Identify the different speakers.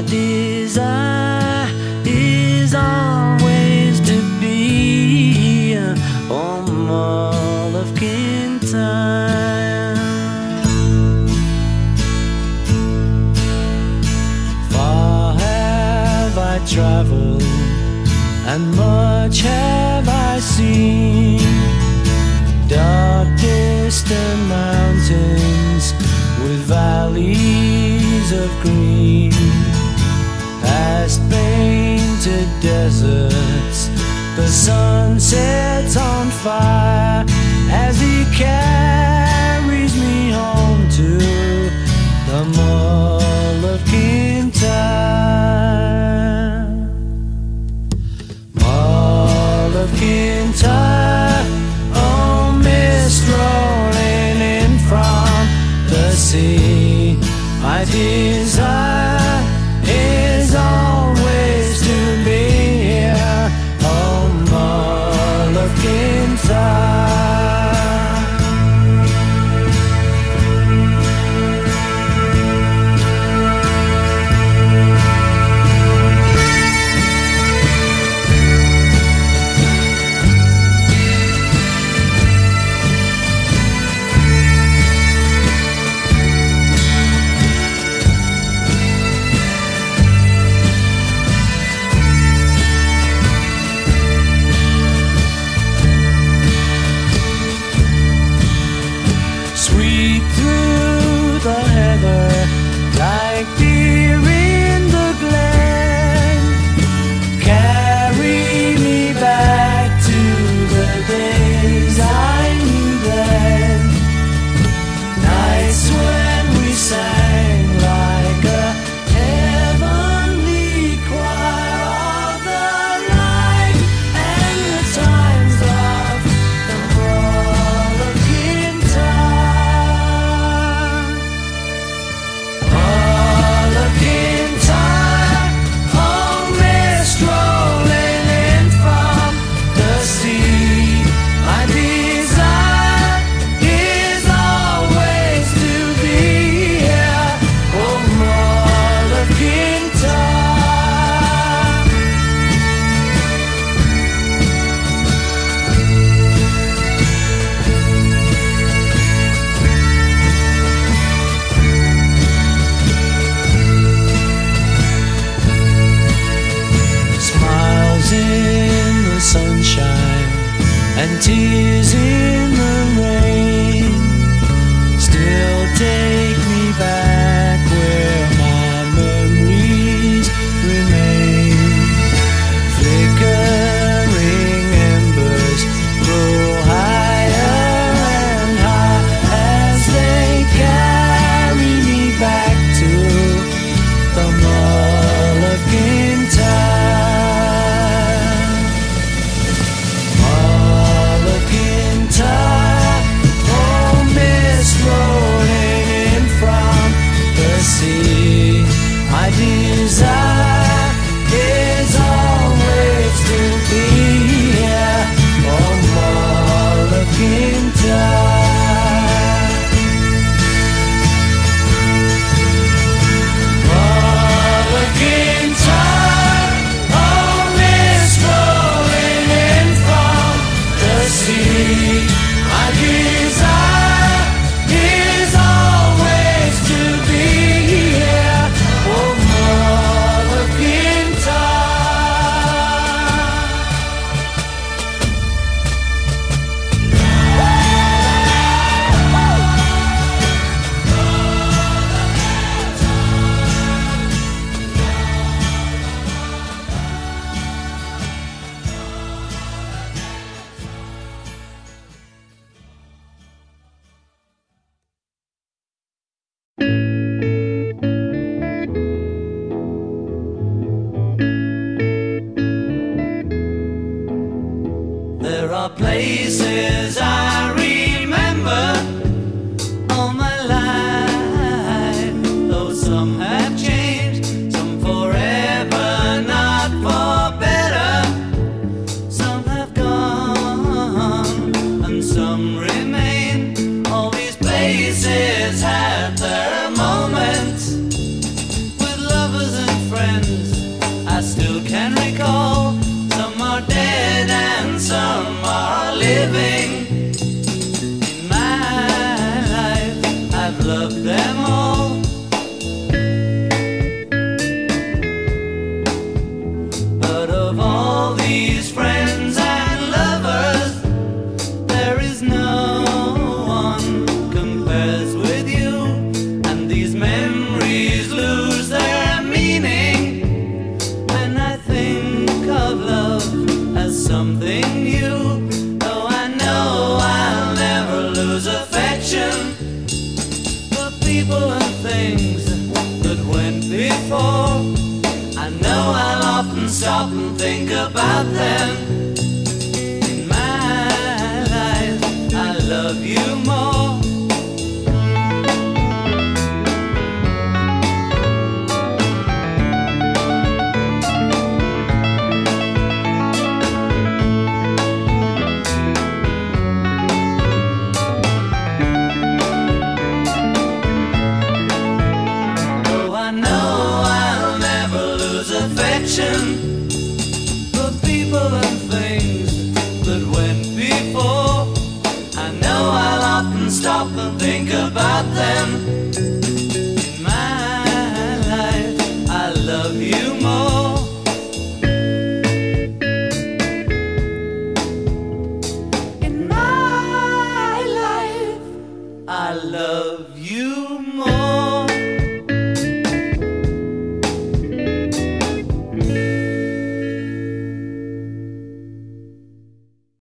Speaker 1: My desire is always to be on all of Kintyre. Far have I traveled, and much have I seen. Dark distant mountains with valleys of green as painted deserts. The sun sets on fire as he carries me home to the Mull of Kintyre. Mull of Kintyre, oh mist rolling in from the sea, I hear. tears in. Says I stop and think about them. stop think about them.